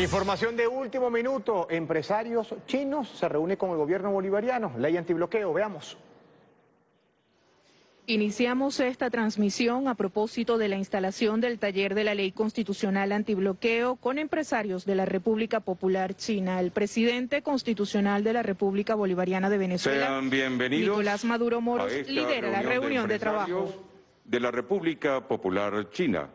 Información de último minuto. Empresarios chinos se reúnen con el gobierno bolivariano. Ley antibloqueo. Veamos. Iniciamos esta transmisión a propósito de la instalación del taller de la ley constitucional antibloqueo con empresarios de la República Popular China. El presidente constitucional de la República Bolivariana de Venezuela, Sean bienvenidos Nicolás Maduro Moros, lidera la reunión de, trabajo. de la República Popular China.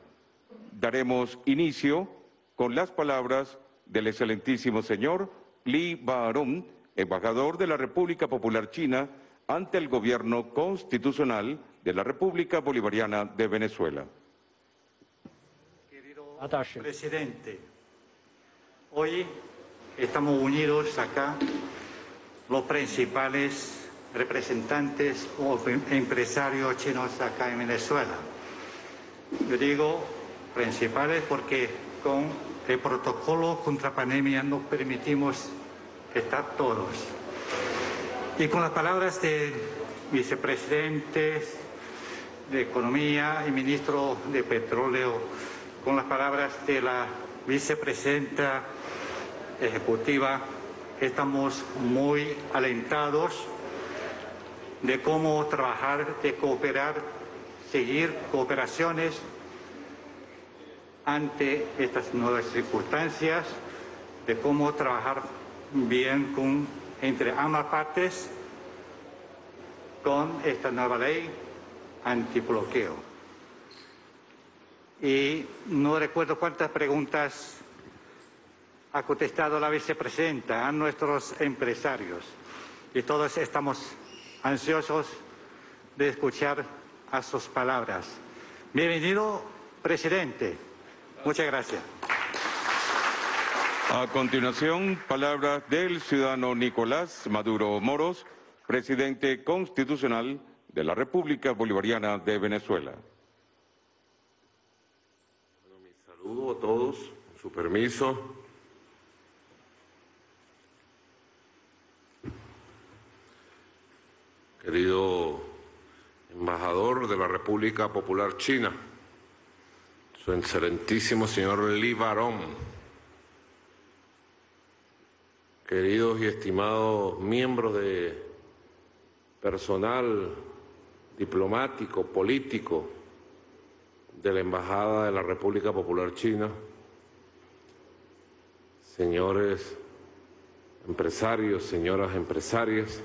Daremos inicio con las palabras del excelentísimo señor Li Baron, embajador de la República Popular China ante el gobierno constitucional de la República Bolivariana de Venezuela. Querido presidente, hoy estamos unidos acá los principales representantes o em- empresarios chinos acá en Venezuela. Yo digo principales porque con el protocolo contra pandemia no permitimos estar todos. Y con las palabras de vicepresidentes de Economía y ministro de Petróleo, con las palabras de la vicepresidenta ejecutiva, estamos muy alentados de cómo trabajar, de cooperar, seguir cooperaciones ante estas nuevas circunstancias, de cómo trabajar bien con, entre ambas partes con esta nueva ley antibloqueo. Y no recuerdo cuántas preguntas ha contestado la vicepresidenta a nuestros empresarios. Y todos estamos ansiosos de escuchar a sus palabras. Bienvenido, presidente. Muchas gracias. A continuación, palabras del ciudadano Nicolás Maduro Moros, presidente constitucional de la República Bolivariana de Venezuela. Saludo a todos, con su permiso. Querido embajador de la República Popular China, su excelentísimo señor Li Barón, queridos y estimados miembros de personal diplomático, político, de la Embajada de la República Popular China, señores empresarios, señoras empresarias,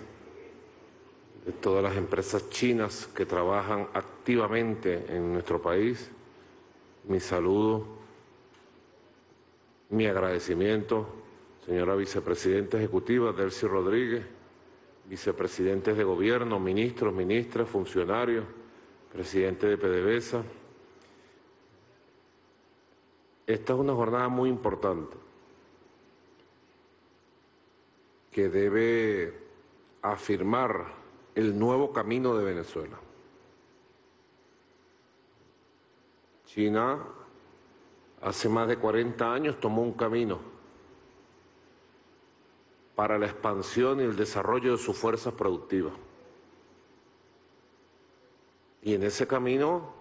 de todas las empresas chinas que trabajan activamente en nuestro país, mi saludo, mi agradecimiento, señora vicepresidenta ejecutiva Delcy Rodríguez, vicepresidentes de gobierno, ministros, ministras, funcionarios, presidente de PDVSA, esta es una jornada muy importante que debe afirmar el nuevo camino de Venezuela. China hace más de 40 años tomó un camino para la expansión y el desarrollo de sus fuerzas productivas. Y en ese camino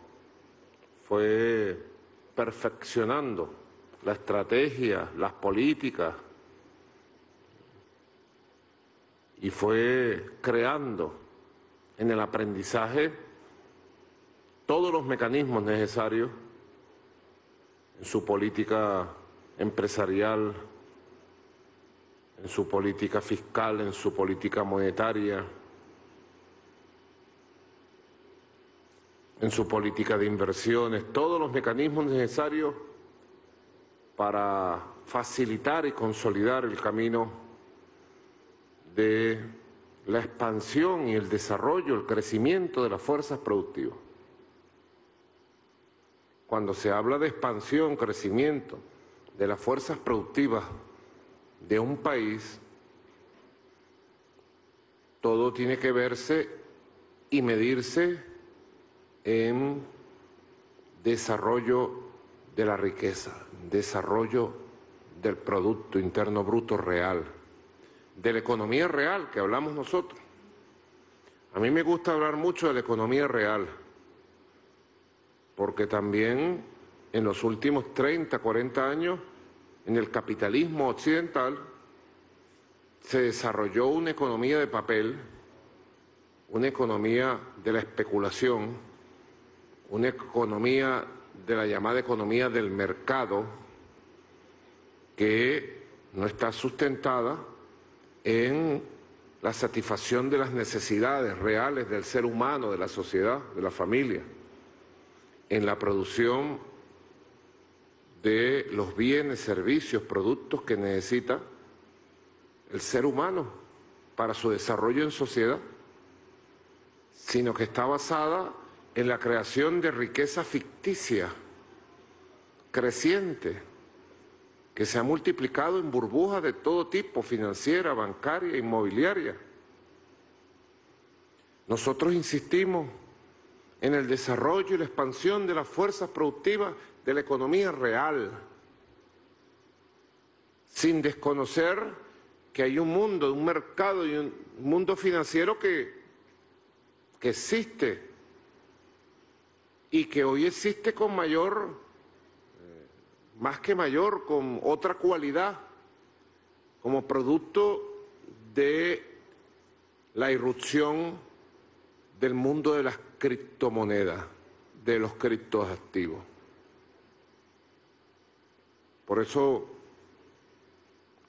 fue perfeccionando la estrategia, las políticas, y fue creando en el aprendizaje todos los mecanismos necesarios en su política empresarial, en su política fiscal, en su política monetaria, en su política de inversiones, todos los mecanismos necesarios para facilitar y consolidar el camino de la expansión y el desarrollo, el crecimiento de las fuerzas productivas. Cuando se habla de expansión, crecimiento de las fuerzas productivas de un país, todo tiene que verse y medirse en desarrollo de la riqueza, desarrollo del Producto Interno Bruto real, de la economía real que hablamos nosotros. A mí me gusta hablar mucho de la economía real, porque también en los últimos 30, 40 años en el capitalismo occidental, se desarrolló una economía de papel, una economía de la especulación, una economía de la llamada economía del mercado, que no está sustentada en la satisfacción de las necesidades reales del ser humano, de la sociedad, de la familia, en la producción de los bienes, servicios, productos que necesita el ser humano para su desarrollo en sociedad, sino que está basada en la creación de riqueza ficticia, creciente, que se ha multiplicado en burbujas de todo tipo, financiera, bancaria, inmobiliaria. Nosotros insistimos en el desarrollo y la expansión de las fuerzas productivas de la economía real, sin desconocer que hay un mundo, un mercado y un mundo financiero que, que existe y que hoy existe con mayor, eh, más que mayor, con otra cualidad, como producto de la irrupción del mundo de las criptomonedas, de los criptoactivos. Por eso,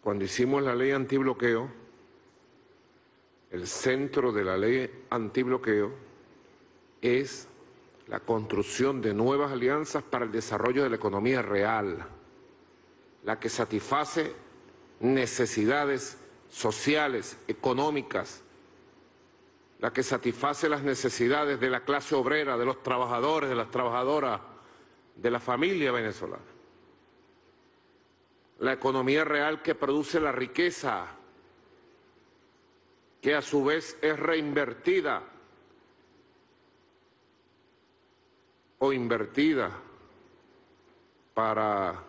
cuando hicimos la ley antibloqueo, el centro de la ley antibloqueo es la construcción de nuevas alianzas para el desarrollo de la economía real, la que satisface necesidades sociales, económicas, la que satisface las necesidades de la clase obrera, de los trabajadores, de las trabajadoras, de la familia venezolana. La economía real que produce la riqueza, que a su vez es reinvertida o invertida para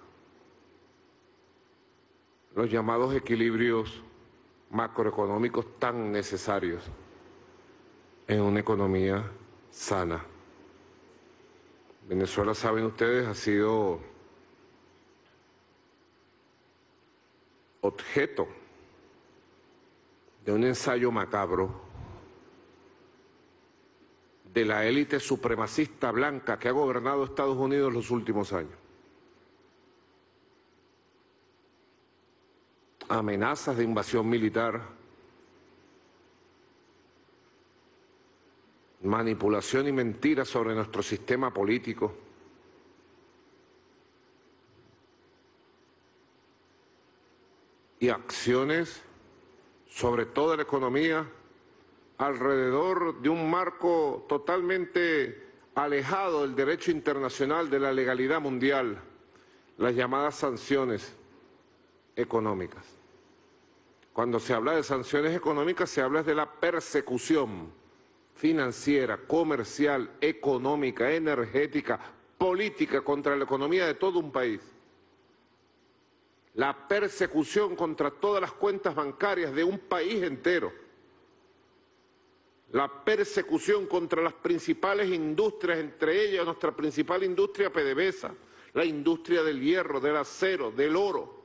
los llamados equilibrios macroeconómicos tan necesarios en una economía sana. Venezuela, saben ustedes, ha sido objeto de un ensayo macabro de la élite supremacista blanca que ha gobernado Estados Unidos los últimos años. Amenazas de invasión militar, manipulación y mentiras sobre nuestro sistema político, y acciones sobre toda la economía alrededor de un marco totalmente alejado del derecho internacional, de la legalidad mundial, las llamadas sanciones económicas. Cuando se habla de sanciones económicas se habla de la persecución financiera, comercial, económica, energética, política contra la economía de todo un país. La persecución contra todas las cuentas bancarias de un país entero, la persecución contra las principales industrias, entre ellas nuestra principal industria PDVSA, la industria del hierro, del acero, del oro,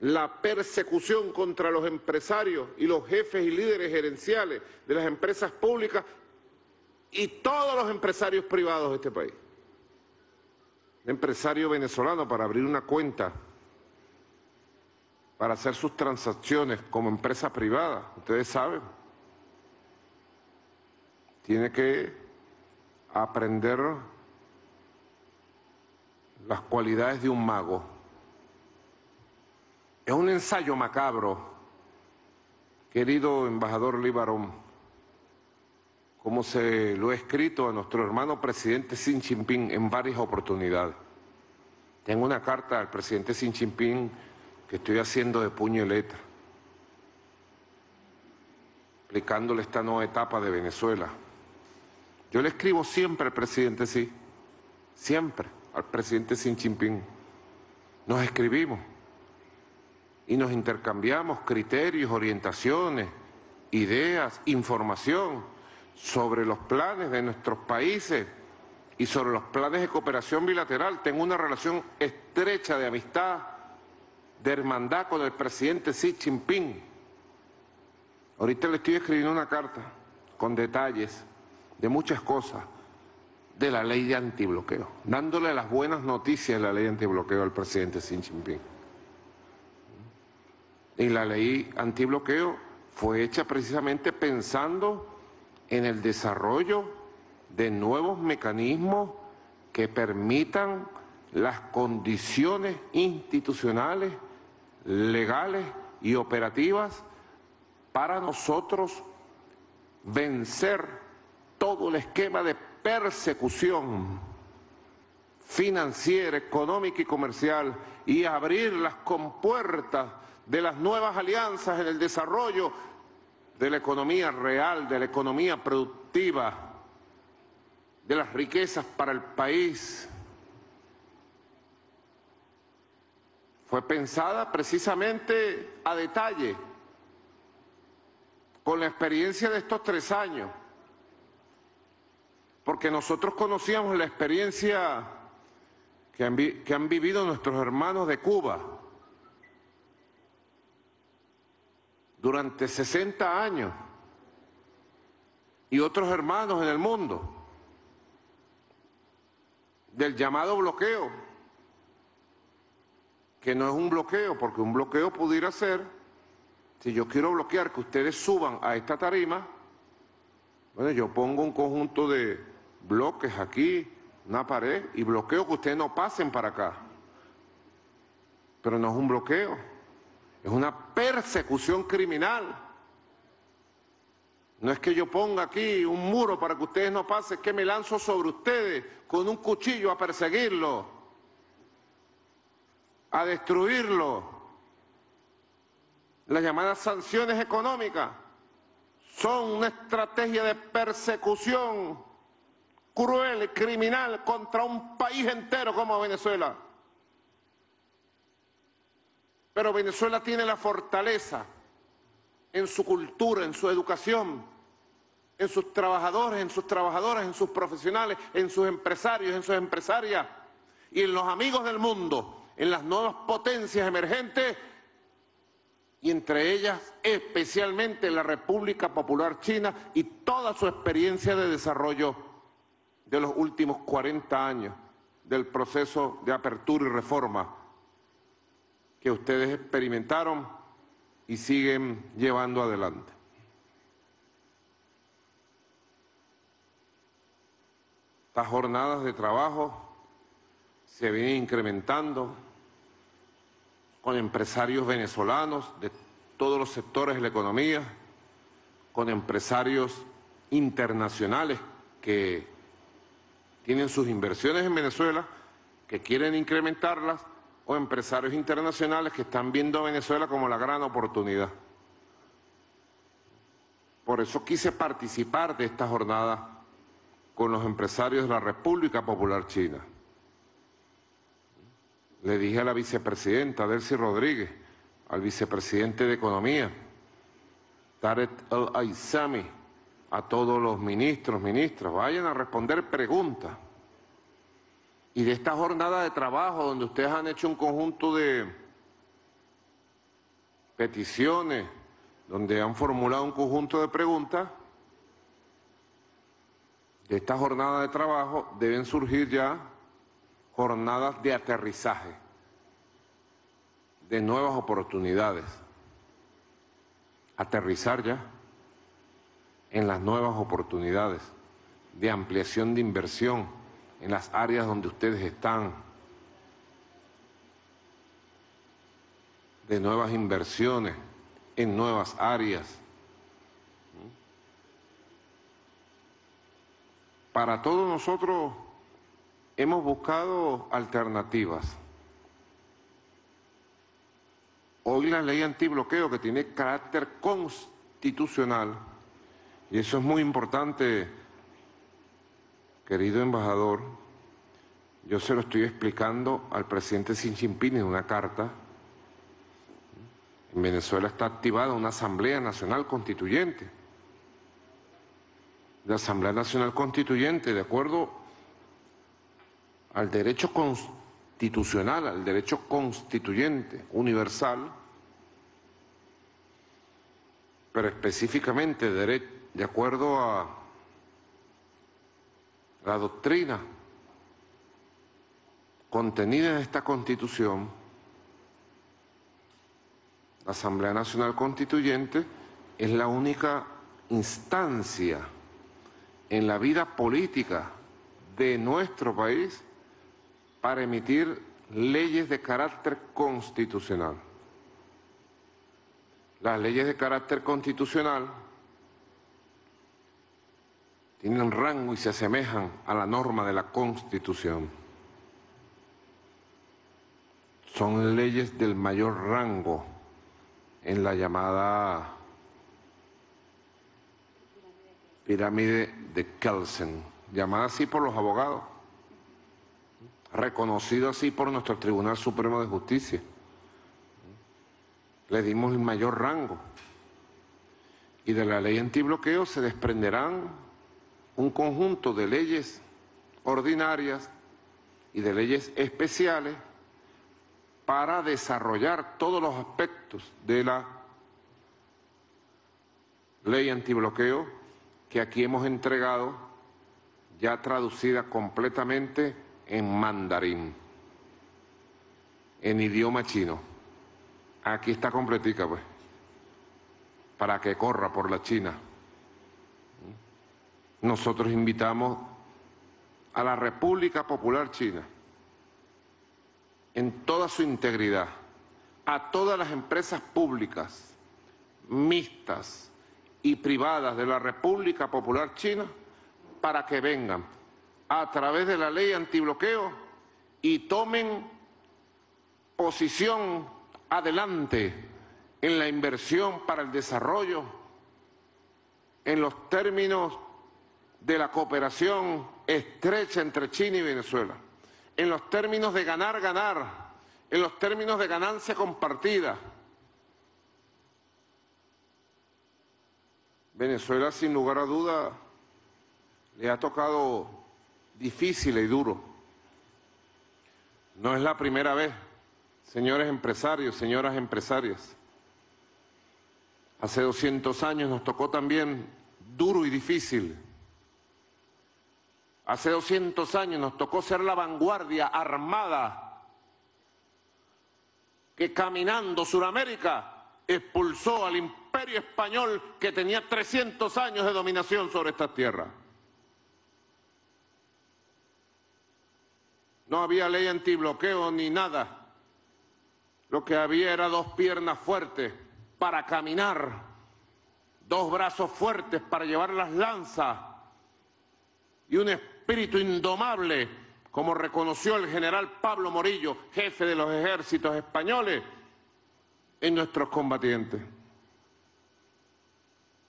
la persecución contra los empresarios y los jefes y líderes gerenciales de las empresas públicas y todos los empresarios privados de este país un empresario venezolano para abrir una cuenta, para hacer sus transacciones como empresa privada, ustedes saben, tiene que aprender las cualidades de un mago. Es un ensayo macabro, querido embajador Libarón, como se lo he escrito a nuestro hermano presidente Xi Jinping en varias oportunidades. Tengo una carta al presidente Xi Jinping que estoy haciendo de puño y letra, explicándole esta nueva etapa de Venezuela. Yo le escribo siempre al presidente Xi, siempre al presidente Xi Jinping. Nos escribimos y nos intercambiamos criterios, orientaciones, ideas, información sobre los planes de nuestros países y sobre los planes de cooperación bilateral. Tengo una relación estrecha de amistad, de hermandad con el presidente Xi Jinping. Ahorita le estoy escribiendo una carta con detalles de muchas cosas de la ley de antibloqueo, dándole las buenas noticias de la ley de antibloqueo al presidente Xi Jinping. Y la ley antibloqueo fue hecha precisamente pensando en el desarrollo de nuevos mecanismos que permitan las condiciones institucionales, legales y operativas para nosotros vencer todo el esquema de persecución financiera, económica y comercial y abrir las compuertas de las nuevas alianzas en el desarrollo de la economía real, de la economía productiva, de las riquezas para el país. Fue pensada precisamente a detalle, con la experiencia de estos tres años porque nosotros conocíamos la experiencia que han, vivido nuestros hermanos de Cuba durante 60 años y otros hermanos en el mundo del llamado bloqueo, que no es un bloqueo, porque un bloqueo pudiera ser, si yo quiero bloquear que ustedes suban a esta tarima, bueno, yo pongo un conjunto de bloques aquí, una pared, y bloqueo que ustedes no pasen para acá. Pero no es un bloqueo, es una persecución criminal. No es que yo ponga aquí un muro para que ustedes no pasen, es que me lanzo sobre ustedes con un cuchillo a perseguirlo, a destruirlo. Las llamadas sanciones económicas son una estrategia de persecución cruel, criminal contra un país entero como Venezuela. Pero Venezuela tiene la fortaleza en su cultura, en su educación, en sus trabajadores, en sus trabajadoras, en sus profesionales, en sus empresarios, en sus empresarias y en los amigos del mundo, en las nuevas potencias emergentes y entre ellas especialmente la República Popular China y toda su experiencia de desarrollo de los últimos 40 años del proceso de apertura y reforma que ustedes experimentaron y siguen llevando adelante. Las jornadas de trabajo se vienen incrementando con empresarios venezolanos de todos los sectores de la economía, con empresarios internacionales que tienen sus inversiones en Venezuela, que quieren incrementarlas, o empresarios internacionales que están viendo a Venezuela como la gran oportunidad. Por eso quise participar de esta jornada con los empresarios de la República Popular China. Le dije a la vicepresidenta Delcy Rodríguez, al vicepresidente de Economía, Tarek El Aizami, a todos los ministros, ministras, vayan a responder preguntas. Y de esta jornada de trabajo donde ustedes han hecho un conjunto de peticiones, donde han formulado un conjunto de preguntas, de esta jornada de trabajo deben surgir ya jornadas de aterrizaje, de nuevas oportunidades. Aterrizar ya en las nuevas oportunidades de ampliación de inversión en las áreas donde ustedes están, de nuevas inversiones en nuevas áreas. Para todos nosotros hemos buscado alternativas. Hoy la ley antibloqueo que tiene carácter constitucional y eso es muy importante, querido embajador. Yo se lo estoy explicando al presidente Xi Jinping en una carta. En Venezuela está activada una Asamblea Nacional Constituyente. La Asamblea Nacional Constituyente, de acuerdo al derecho constitucional, al derecho constituyente universal, pero específicamente de acuerdo a la doctrina contenida en esta Constitución, la Asamblea Nacional Constituyente es la única instancia en la vida política de nuestro país para emitir leyes de carácter constitucional. Las leyes de carácter constitucional tienen rango y se asemejan a la norma de la Constitución. Son leyes del mayor rango en la llamada pirámide de Kelsen, llamada así por los abogados, reconocido así por nuestro Tribunal Supremo de Justicia. Le dimos el mayor rango. Y de la ley antibloqueo se desprenderán un conjunto de leyes ordinarias y de leyes especiales para desarrollar todos los aspectos de la ley antibloqueo que aquí hemos entregado ya traducida completamente en mandarín, en idioma chino. Aquí está completica, pues, para que corra por la China nosotros invitamos a la República Popular China, en toda su integridad, a todas las empresas públicas, mixtas y privadas de la República Popular China, para que vengan a través de la ley antibloqueo y tomen posición adelante en la inversión para el desarrollo en los términos de la cooperación estrecha entre China y Venezuela, en los términos de ganar, ganar, en los términos de ganancia compartida. Venezuela, sin lugar a duda, le ha tocado difícil y duro. No es la primera vez, señores empresarios, señoras empresarias. Hace 200 años nos tocó también duro y difícil Hace 200 años nos tocó ser la vanguardia armada que caminando Sudamérica expulsó al imperio español que tenía 300 años de dominación sobre estas tierras. No había ley antibloqueo ni nada. Lo que había era dos piernas fuertes para caminar, dos brazos fuertes para llevar las lanzas y un espíritu indomable, como reconoció el general Pablo Morillo, jefe de los ejércitos españoles, en nuestros combatientes.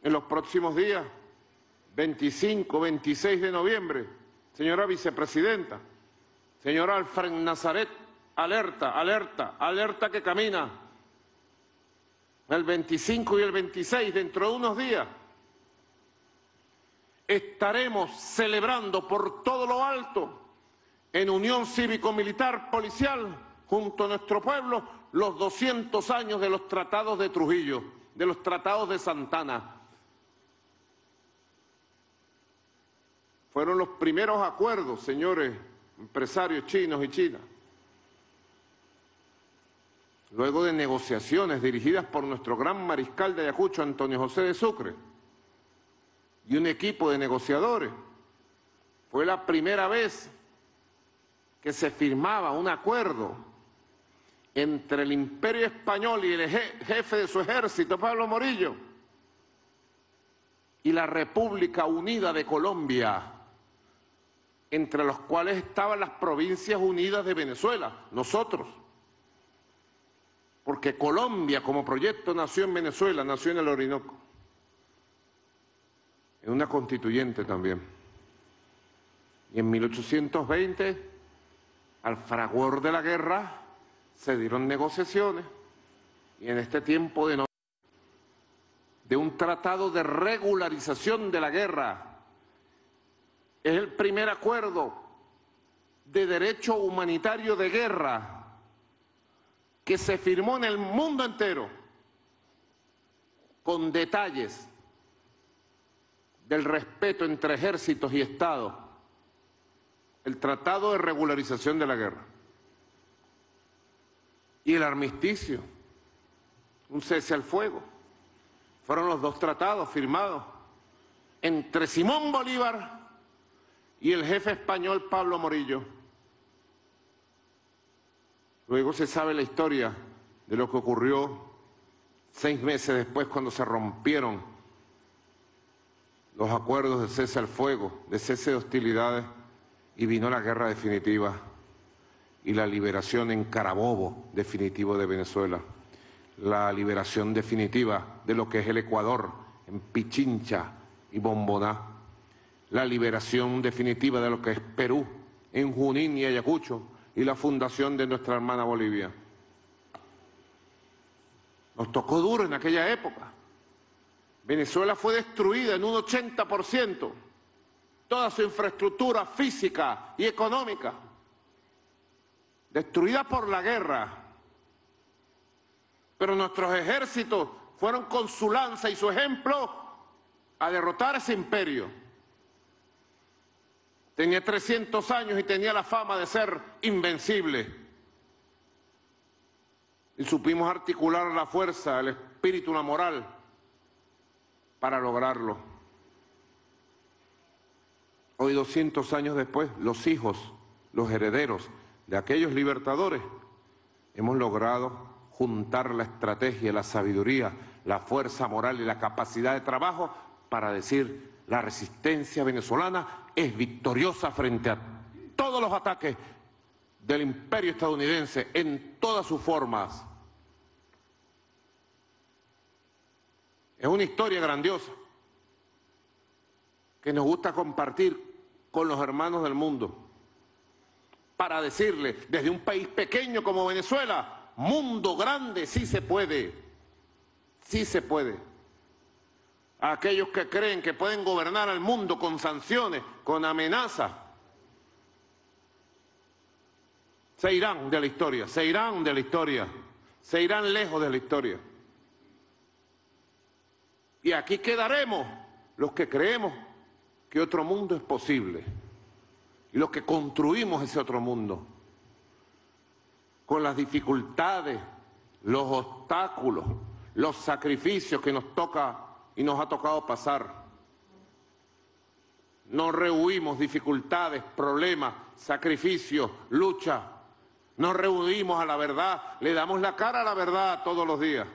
En los próximos días, 25, 26 de noviembre, señora vicepresidenta, señora Alfred Nazaret, alerta, alerta, alerta que camina. El 25 y el 26, dentro de unos días, estaremos celebrando por todo lo alto, en unión cívico-militar policial, junto a nuestro pueblo, los 200 años de los tratados de Trujillo, de los tratados de Santana. Fueron los primeros acuerdos, señores empresarios chinos y chinas. Luego de negociaciones dirigidas por nuestro gran mariscal de Ayacucho, Antonio José de Sucre, y un equipo de negociadores. Fue la primera vez que se firmaba un acuerdo entre el imperio español y el jefe de su ejército, Pablo Morillo, y la República Unida de Colombia, entre los cuales estaban las Provincias Unidas de Venezuela, nosotros. Porque Colombia como proyecto nació en Venezuela, nació en el Orinoco en una constituyente también. Y en 1820, al fragor de la guerra, se dieron negociaciones y en este tiempo de, de un tratado de regularización de la guerra, es el primer acuerdo de derecho humanitario de guerra que se firmó en el mundo entero con detalles del respeto entre ejércitos y Estados, el Tratado de Regularización de la Guerra y el armisticio, un cese al fuego. Fueron los dos tratados firmados entre Simón Bolívar y el jefe español Pablo Morillo. Luego se sabe la historia de lo que ocurrió seis meses después cuando se rompieron los acuerdos de cese al fuego, de cese de hostilidades y vino la guerra definitiva y la liberación en Carabobo definitivo de Venezuela, la liberación definitiva de lo que es el Ecuador en Pichincha y Bomboná, la liberación definitiva de lo que es Perú en Junín y Ayacucho y la fundación de nuestra hermana Bolivia. Nos tocó duro en aquella época. Venezuela fue destruida en un 80%, toda su infraestructura física y económica, destruida por la guerra. Pero nuestros ejércitos fueron con su lanza y su ejemplo a derrotar ese imperio. Tenía 300 años y tenía la fama de ser invencible. Y supimos articular la fuerza, el espíritu, la moral para lograrlo. Hoy, 200 años después, los hijos, los herederos de aquellos libertadores, hemos logrado juntar la estrategia, la sabiduría, la fuerza moral y la capacidad de trabajo para decir la resistencia venezolana es victoriosa frente a todos los ataques del imperio estadounidense en todas sus formas. Es una historia grandiosa que nos gusta compartir con los hermanos del mundo para decirle desde un país pequeño como Venezuela, mundo grande, sí se puede, sí se puede. A aquellos que creen que pueden gobernar al mundo con sanciones, con amenazas, se irán de la historia, se irán de la historia, se irán lejos de la historia. Y aquí quedaremos los que creemos que otro mundo es posible y los que construimos ese otro mundo con las dificultades, los obstáculos, los sacrificios que nos toca y nos ha tocado pasar. No rehuimos dificultades, problemas, sacrificios, lucha. Nos rehuimos a la verdad, le damos la cara a la verdad todos los días.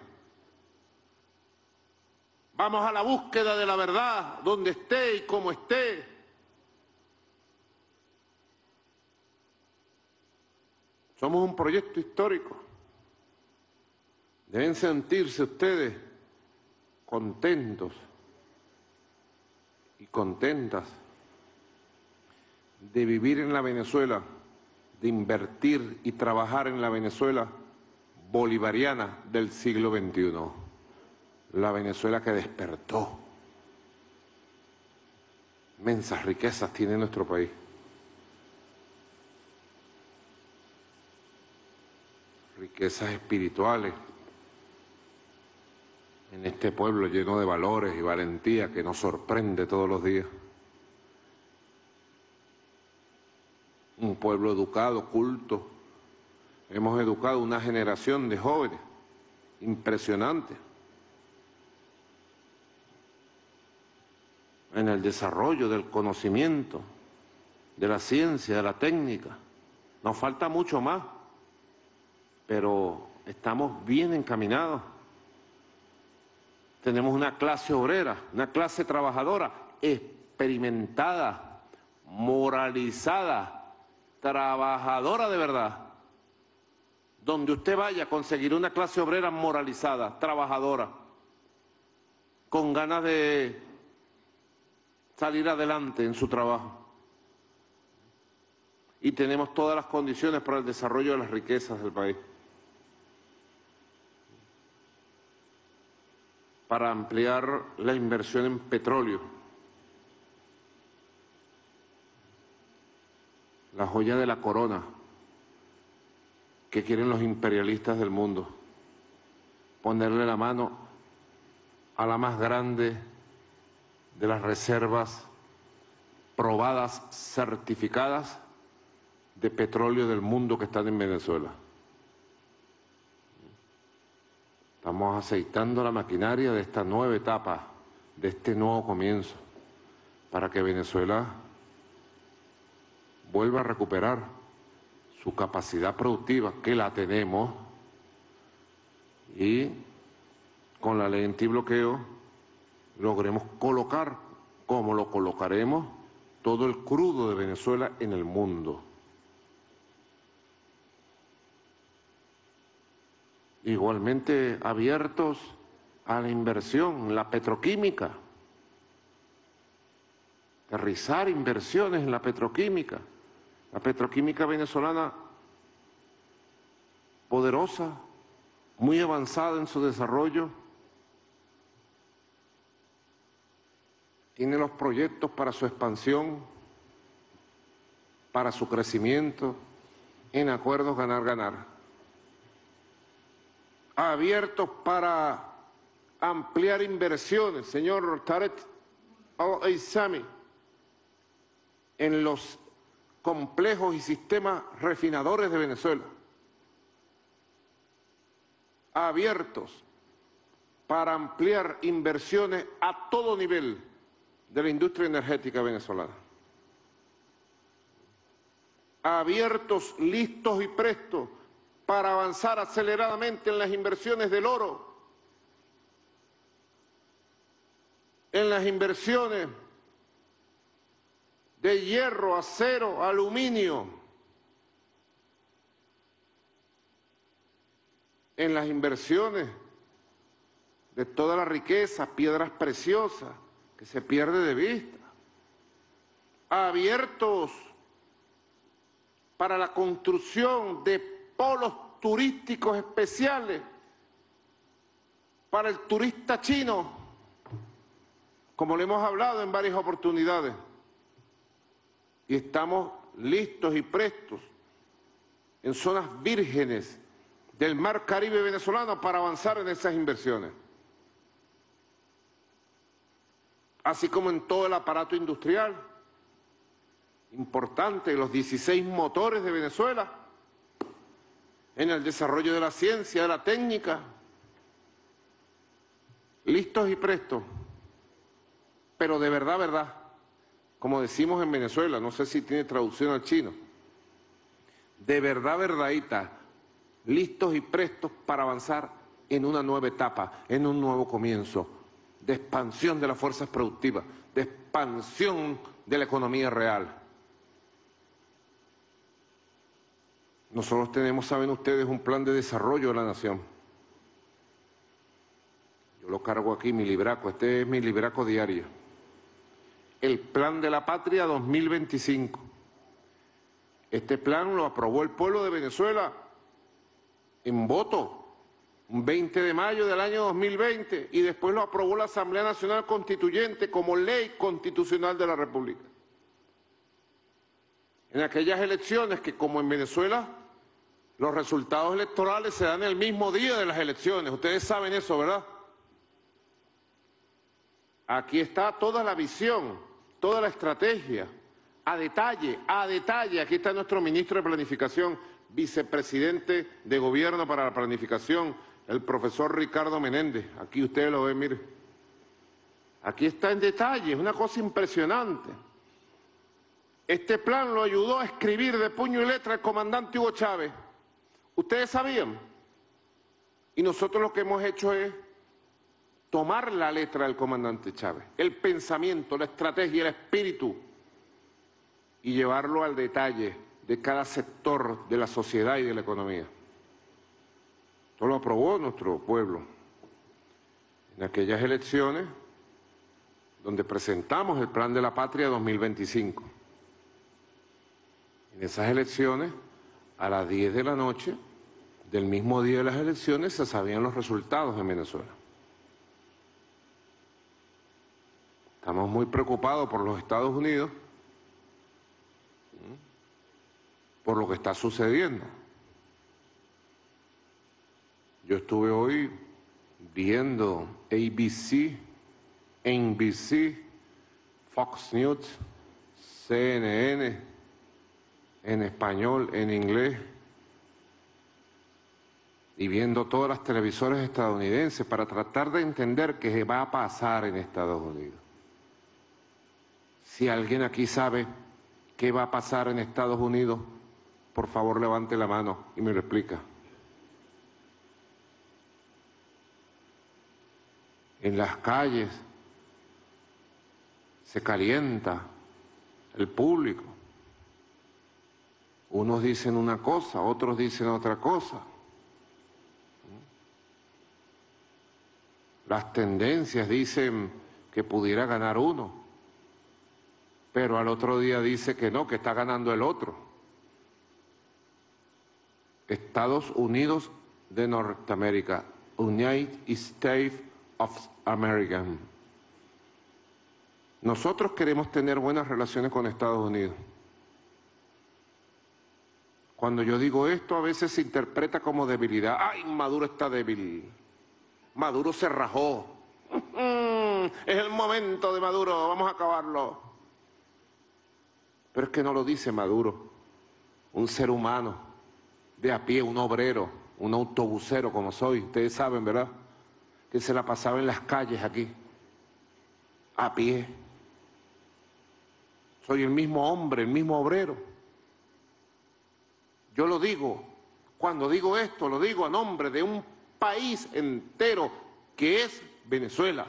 Vamos a la búsqueda de la verdad, donde esté y como esté. Somos un proyecto histórico. Deben sentirse ustedes contentos y contentas de vivir en la Venezuela, de invertir y trabajar en la Venezuela bolivariana del siglo XXI la Venezuela que despertó. Mensas riquezas tiene nuestro país. Riquezas espirituales en este pueblo lleno de valores y valentía que nos sorprende todos los días. Un pueblo educado, culto. Hemos educado una generación de jóvenes impresionantes en el desarrollo del conocimiento, de la ciencia, de la técnica. Nos falta mucho más, pero estamos bien encaminados. Tenemos una clase obrera, una clase trabajadora, experimentada, moralizada, trabajadora de verdad. Donde usted vaya a conseguir una clase obrera moralizada, trabajadora, con ganas de salir adelante en su trabajo. Y tenemos todas las condiciones para el desarrollo de las riquezas del país. Para ampliar la inversión en petróleo. la joya de la corona que quieren los imperialistas del mundo, ponerle la mano a la más grande de las reservas probadas, certificadas de petróleo del mundo que están en Venezuela. Estamos aceitando la maquinaria de esta nueva etapa, de este nuevo comienzo, para que Venezuela vuelva a recuperar su capacidad productiva, que la tenemos, y con la ley antibloqueo logremos colocar, como lo colocaremos, todo el crudo de Venezuela en el mundo. Igualmente abiertos a la inversión, la petroquímica, aterrizar inversiones en la petroquímica. La petroquímica venezolana poderosa, muy avanzada en su desarrollo, tiene los proyectos para su expansión, para su crecimiento, en acuerdos ganar-ganar. Abiertos para ampliar inversiones, señor Tarek al-Aizami, en los complejos y sistemas refinadores de Venezuela. Abiertos para ampliar inversiones a todo nivel de la industria energética venezolana. Abiertos, listos y prestos para avanzar aceleradamente en las inversiones del oro, en las inversiones de hierro, acero, aluminio, en las inversiones de toda la riqueza, piedras preciosas, que se pierde de vista. Abiertos para la construcción de polos turísticos especiales para el turista chino, como le hemos hablado en varias oportunidades. Y estamos listos y prestos en zonas vírgenes del mar Caribe venezolano para avanzar en esas inversiones. Así como en todo el aparato industrial importante, los 16 motores de Venezuela, en el desarrollo de la ciencia, de la técnica, listos y prestos, pero de verdad, verdad, como decimos en Venezuela, no sé si tiene traducción al chino, de verdad, verdadita, listos y prestos para avanzar en una nueva etapa, en un nuevo comienzo, de expansión de las fuerzas productivas, de expansión de la economía real. Nosotros tenemos, saben ustedes, un plan de desarrollo de la nación. Yo lo cargo aquí, mi libraco, este es mi libraco diario. El plan de la patria 2025. Este plan lo aprobó el pueblo de Venezuela en voto 20 de mayo del año 2020 y después lo aprobó la Asamblea Nacional Constituyente como ley constitucional de la República. En aquellas elecciones que como en Venezuela los resultados electorales se dan el mismo día de las elecciones, ustedes saben eso, ¿verdad? Aquí está toda la visión, toda la estrategia, a detalle, a detalle, aquí está nuestro ministro de Planificación, vicepresidente de Gobierno para la Planificación, el profesor Ricardo Menéndez. Aquí ustedes lo ven, mire. Aquí está en detalle, es una cosa impresionante. Este plan lo ayudó a escribir de puño y letra el comandante Hugo Chávez. ¿Ustedes sabían? Y nosotros lo que hemos hecho es tomar la letra del comandante Chávez, el pensamiento, la estrategia, el espíritu, y llevarlo al detalle de cada sector de la sociedad y de la economía. Esto lo aprobó nuestro pueblo en aquellas elecciones donde presentamos el Plan de la Patria 2025. En esas elecciones, a las 10 de la noche, del mismo día de las elecciones, se sabían los resultados en Venezuela. Estamos muy preocupados por los Estados Unidos por lo que está sucediendo. Yo estuve hoy viendo ABC, NBC, Fox News, CNN, en español, en inglés, y viendo todas las televisoras estadounidenses para tratar de entender qué va a pasar en Estados Unidos. Si alguien aquí sabe qué va a pasar en Estados Unidos, por favor levante la mano y me lo explica. En las calles se calienta el público. Unos dicen una cosa, otros dicen otra cosa. Las tendencias dicen que pudiera ganar uno, pero al otro día dice que no, que está ganando el otro. Estados Unidos de Norteamérica, United States of America. Nosotros queremos tener buenas relaciones con Estados Unidos. Cuando yo digo esto a veces se interpreta como debilidad. ¡Ay, Maduro está débil! Maduro se rajó. Es el momento de Maduro, vamos a acabarlo. Pero es que no lo dice Maduro, un ser humano, de a pie, un obrero, un autobusero como soy, ustedes saben, ¿verdad? Que se la pasaba en las calles aquí, a pie. Soy el mismo hombre, el mismo obrero. Yo lo digo, cuando digo esto, lo digo a nombre de un país entero que es Venezuela.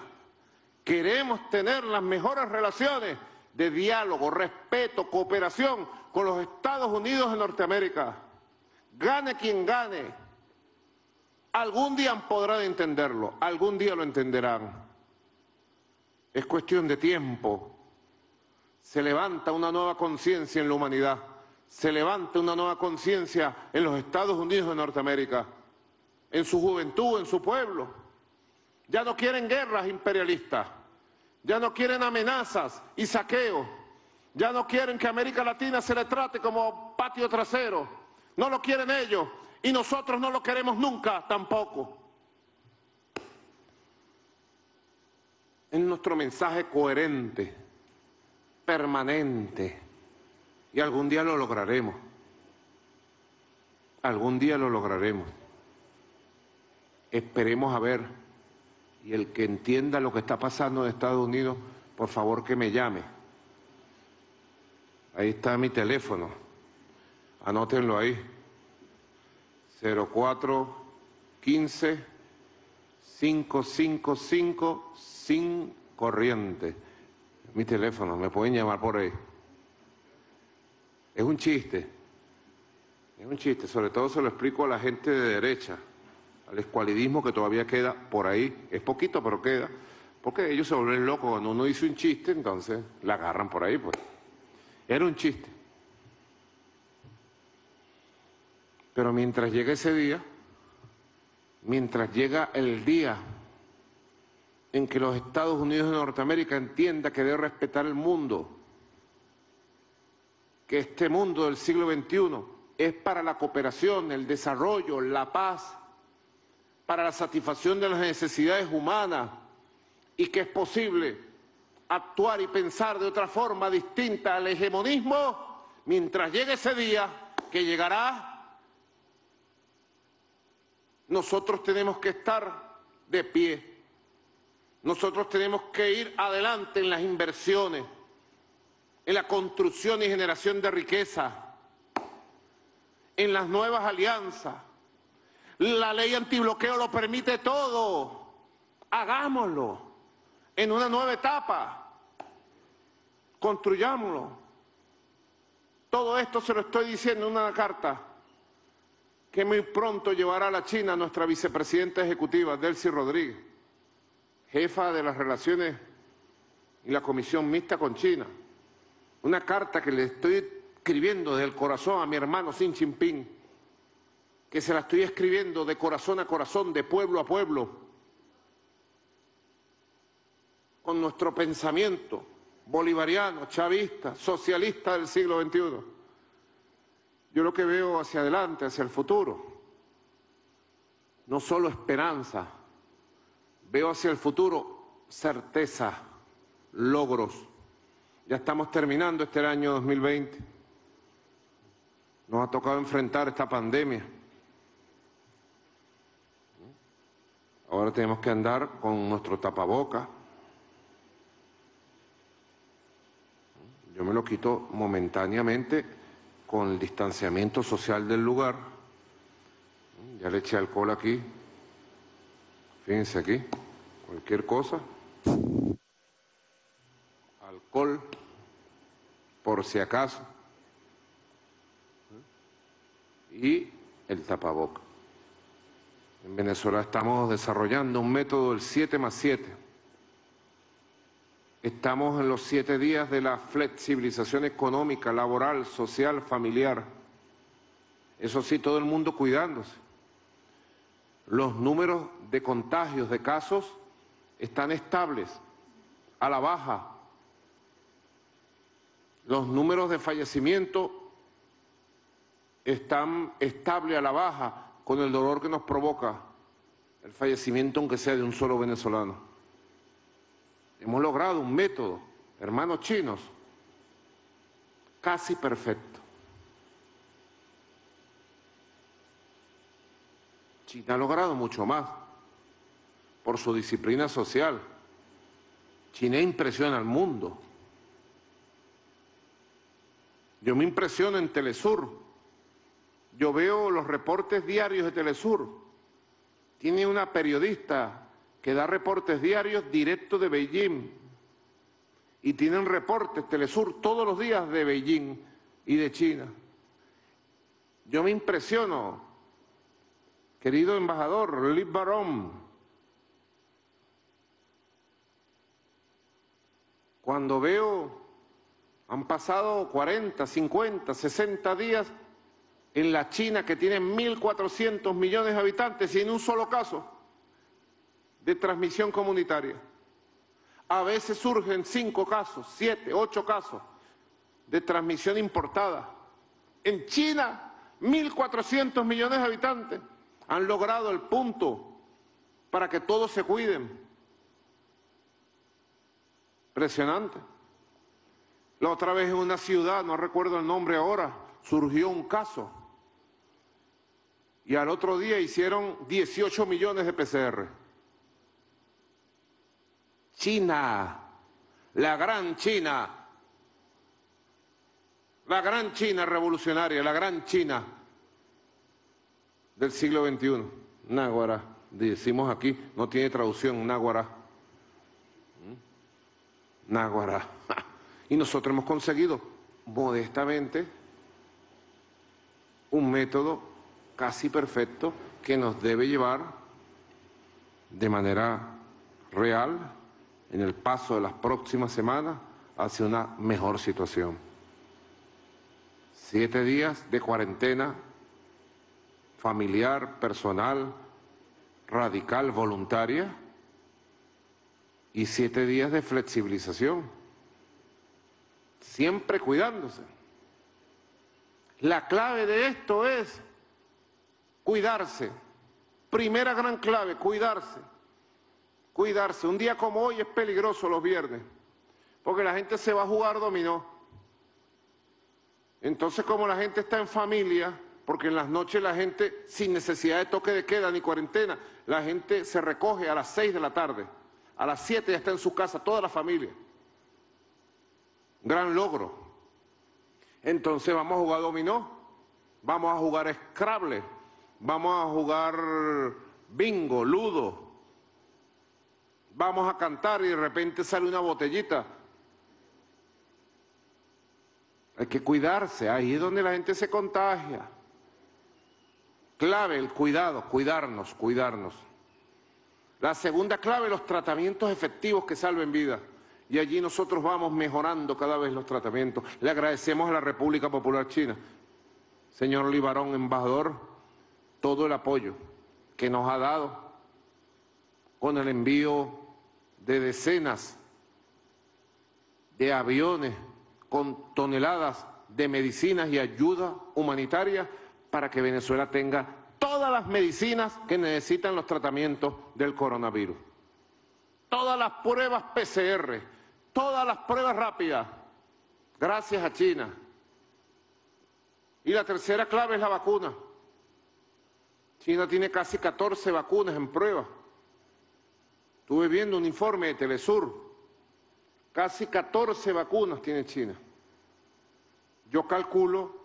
Queremos tener las mejores relaciones de diálogo, respeto, cooperación con los Estados Unidos de Norteamérica. Gane quien gane. Algún día podrán entenderlo, algún día lo entenderán. Es cuestión de tiempo. Se levanta una nueva conciencia en la humanidad, se levanta una nueva conciencia en los Estados Unidos de Norteamérica en su juventud, en su pueblo. Ya no quieren guerras imperialistas, ya no quieren amenazas y saqueos, ya no quieren que América Latina se le trate como patio trasero, no lo quieren ellos y nosotros no lo queremos nunca tampoco. Es nuestro mensaje coherente, permanente, y algún día lo lograremos. Algún día lo lograremos. Esperemos a ver. Y el que entienda lo que está pasando en Estados Unidos, por favor que me llame. Ahí está mi teléfono. Anótenlo ahí. 0415 555 sin corriente. Mi teléfono, me pueden llamar por ahí. Es un chiste. Es un chiste, sobre todo se lo explico a la gente de derecha al escualidismo que todavía queda por ahí, es poquito pero queda, porque ellos se vuelven locos cuando uno dice un chiste, entonces la agarran por ahí, pues. Era un chiste. Pero mientras llega ese día, mientras llega el día en que los Estados Unidos de Norteamérica entienda que debe respetar el mundo, que este mundo del siglo XXI es para la cooperación, el desarrollo, la paz, para la satisfacción de las necesidades humanas y que es posible actuar y pensar de otra forma distinta al hegemonismo mientras llegue ese día que llegará, nosotros tenemos que estar de pie. Nosotros tenemos que ir adelante en las inversiones, en la construcción y generación de riqueza, en las nuevas alianzas, la ley antibloqueo lo permite todo. Hagámoslo en una nueva etapa. Construyámoslo. Todo esto se lo estoy diciendo en una carta que muy pronto llevará a la China nuestra vicepresidenta ejecutiva, Delcy Rodríguez, jefa de las relaciones y la comisión mixta con China. Una carta que le estoy escribiendo desde el corazón a mi hermano Xi Jinping que se la estoy escribiendo de corazón a corazón, de pueblo a pueblo, con nuestro pensamiento bolivariano, chavista, socialista del siglo XXI. Yo lo que veo hacia adelante, hacia el futuro, no solo esperanza, veo hacia el futuro certeza, logros. Ya estamos terminando este año 2020. Nos ha tocado enfrentar esta pandemia. Ahora tenemos que andar con nuestro tapaboca. Yo me lo quito momentáneamente con el distanciamiento social del lugar. Ya le eché alcohol aquí. Fíjense aquí. Cualquier cosa. Alcohol, por si acaso. Y el tapaboca. En Venezuela estamos desarrollando un método del 7 más 7. Estamos en los siete días de la flexibilización económica, laboral, social, familiar. Eso sí, todo el mundo cuidándose. Los números de contagios, de casos, están estables, a la baja. Los números de fallecimiento están estables, a la baja con el dolor que nos provoca el fallecimiento, aunque sea de un solo venezolano. Hemos logrado un método, hermanos chinos, casi perfecto. China ha logrado mucho más por su disciplina social. China impresiona al mundo. Yo me impresiono en Telesur yo veo los reportes diarios de Telesur. Tiene una periodista que da reportes diarios directo de Beijing. Y tienen reportes Telesur todos los días de Beijing y de China. Yo me impresiono, querido embajador Lee Barón, cuando veo, han pasado 40, 50, 60 días en la China que tiene 1.400 millones de habitantes y en un solo caso de transmisión comunitaria. A veces surgen cinco casos, siete, ocho casos de transmisión importada. En China, 1.400 millones de habitantes han logrado el punto para que todos se cuiden. Impresionante. La otra vez en una ciudad, no recuerdo el nombre ahora, surgió un caso y al otro día hicieron 18 millones de PCR. China, la gran China, la gran China revolucionaria, la gran China del siglo XXI. Náguara, decimos aquí, no tiene traducción, Náguara. ¿Mm? Náguara. Y nosotros hemos conseguido modestamente un método casi perfecto que nos debe llevar de manera real en el paso de las próximas semanas hacia una mejor situación. Siete días de cuarentena familiar, personal, radical, voluntaria y siete días de flexibilización, siempre cuidándose. La clave de esto es Cuidarse. Primera gran clave, cuidarse. Cuidarse. Un día como hoy es peligroso los viernes, porque la gente se va a jugar dominó. Entonces como la gente está en familia, porque en las noches la gente sin necesidad de toque de queda ni cuarentena, la gente se recoge a las seis de la tarde, a las siete ya está en su casa toda la familia. Gran logro. Entonces vamos a jugar dominó, vamos a jugar Scrabble, vamos a jugar bingo, ludo, vamos a cantar y de repente sale una botellita. Hay que cuidarse, ahí es donde la gente se contagia. Clave, el cuidado, cuidarnos, cuidarnos. La segunda clave, los tratamientos efectivos que salven vidas. Y allí nosotros vamos mejorando cada vez los tratamientos. Le agradecemos a la República Popular China. Señor Libarón, embajador, todo el apoyo que nos ha dado con el envío de decenas de aviones con toneladas de medicinas y ayuda humanitaria para que Venezuela tenga todas las medicinas que necesitan los tratamientos del coronavirus. Todas las pruebas PCR, todas las pruebas rápidas, gracias a China. Y la tercera clave es la vacuna. China tiene casi 14 vacunas en prueba. Estuve viendo un informe de Telesur. Casi 14 vacunas tiene China. Yo calculo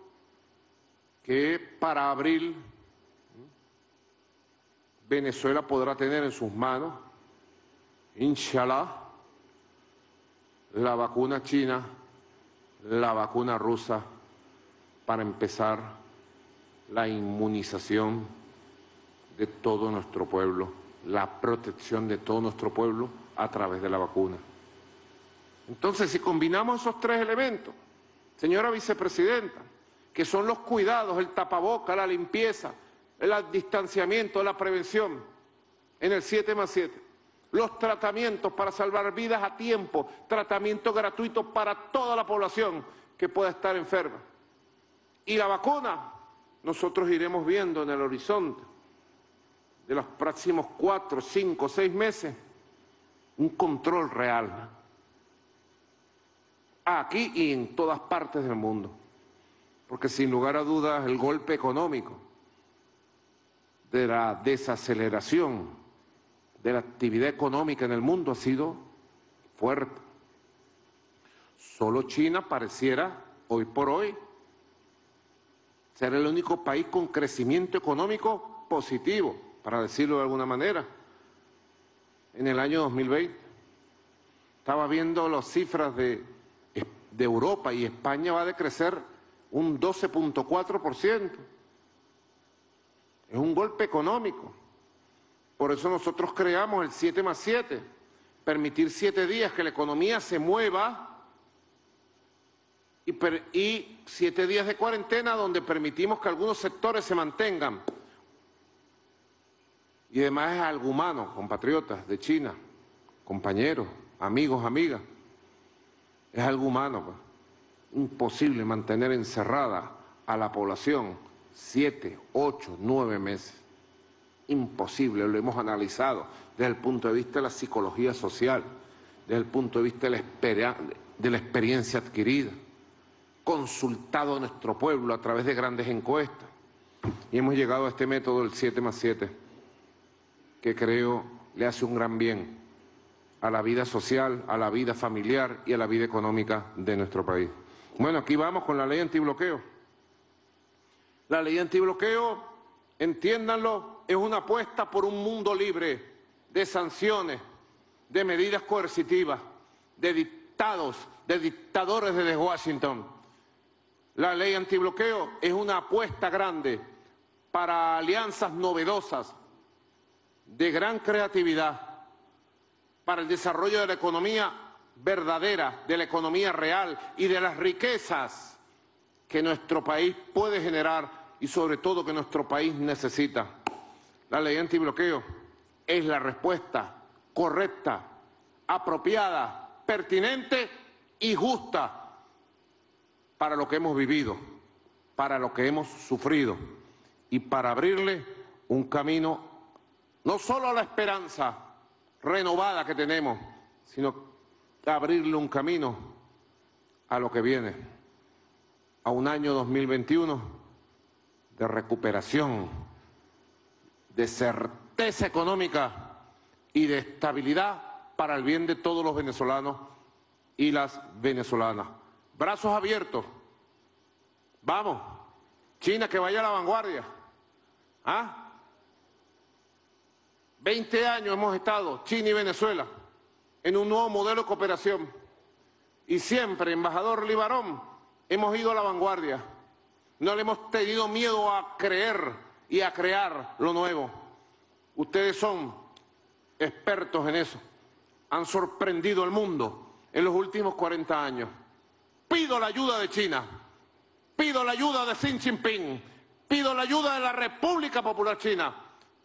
que para abril Venezuela podrá tener en sus manos, inshallah, la vacuna china, la vacuna rusa, para empezar la inmunización de todo nuestro pueblo, la protección de todo nuestro pueblo a través de la vacuna. Entonces, si combinamos esos tres elementos, señora vicepresidenta, que son los cuidados, el tapaboca, la limpieza, el distanciamiento, la prevención, en el 7 más 7, los tratamientos para salvar vidas a tiempo, tratamiento gratuito para toda la población que pueda estar enferma. Y la vacuna, nosotros iremos viendo en el horizonte de los próximos cuatro, cinco, seis meses un control real aquí y en todas partes del mundo. Porque sin lugar a dudas el golpe económico de la desaceleración de la actividad económica en el mundo ha sido fuerte. Solo China pareciera, hoy por hoy, ser el único país con crecimiento económico positivo, para decirlo de alguna manera, en el año 2020. Estaba viendo las cifras de, de Europa y España va a decrecer un 12.4%. Es un golpe económico. Por eso nosotros creamos el 7 más 7, permitir siete días que la economía se mueva y, y siete días de cuarentena donde permitimos que algunos sectores se mantengan. Y además es algo humano, compatriotas de China, compañeros, amigos, amigas. Es algo humano. Pues. Imposible mantener encerrada a la población siete, ocho, nueve meses. Imposible, lo hemos analizado desde el punto de vista de la psicología social, desde el punto de vista de la, de la experiencia adquirida consultado a nuestro pueblo a través de grandes encuestas. Y hemos llegado a este método del 7 más 7, que creo le hace un gran bien a la vida social, a la vida familiar y a la vida económica de nuestro país. Bueno, aquí vamos con la ley antibloqueo. La ley antibloqueo, entiéndanlo, es una apuesta por un mundo libre de sanciones, de medidas coercitivas, de dictados, de dictadores desde Washington la ley antibloqueo es una apuesta grande para alianzas novedosas de gran creatividad para el desarrollo de la economía verdadera, de la economía real y de las riquezas que nuestro país puede generar y sobre todo que nuestro país necesita. La ley antibloqueo es la respuesta correcta, apropiada, pertinente y justa para lo que hemos vivido, para lo que hemos sufrido y para abrirle un camino no solo a la esperanza renovada que tenemos, sino abrirle un camino a lo que viene, a un año 2021 de recuperación, de certeza económica y de estabilidad para el bien de todos los venezolanos y las venezolanas brazos abiertos. Vamos, China que vaya a la vanguardia. ¿Ah? 20 años hemos estado, China y Venezuela, en un nuevo modelo de cooperación. Y siempre, embajador Libarón, hemos ido a la vanguardia. No le hemos tenido miedo a creer y a crear lo nuevo. Ustedes son expertos en eso. Han sorprendido al mundo en los últimos 40 años. Pido la ayuda de China, pido la ayuda de Xi Jinping, pido la ayuda de la República Popular China,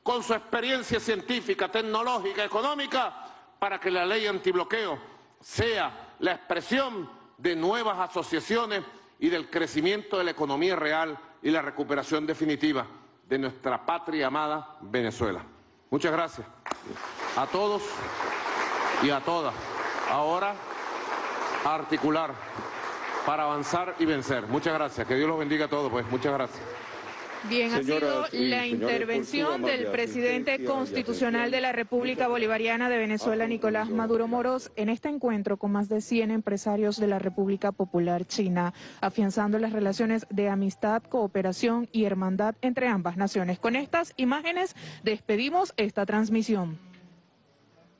con su experiencia científica, tecnológica, económica, para que la ley antibloqueo sea la expresión de nuevas asociaciones y del crecimiento de la economía real y la recuperación definitiva de nuestra patria amada Venezuela. Muchas gracias a todos y a todas. Ahora a articular para avanzar y vencer. Muchas gracias. Que Dios los bendiga a todos, pues. Muchas gracias. Bien, ha sido la intervención del presidente constitucional de la. República Bolivariana de Venezuela, Nicolás. Maduro Moros, en este encuentro con más de 100 empresarios de la República Popular China, afianzando las relaciones de amistad, cooperación y hermandad entre ambas naciones. Con estas imágenes despedimos esta transmisión.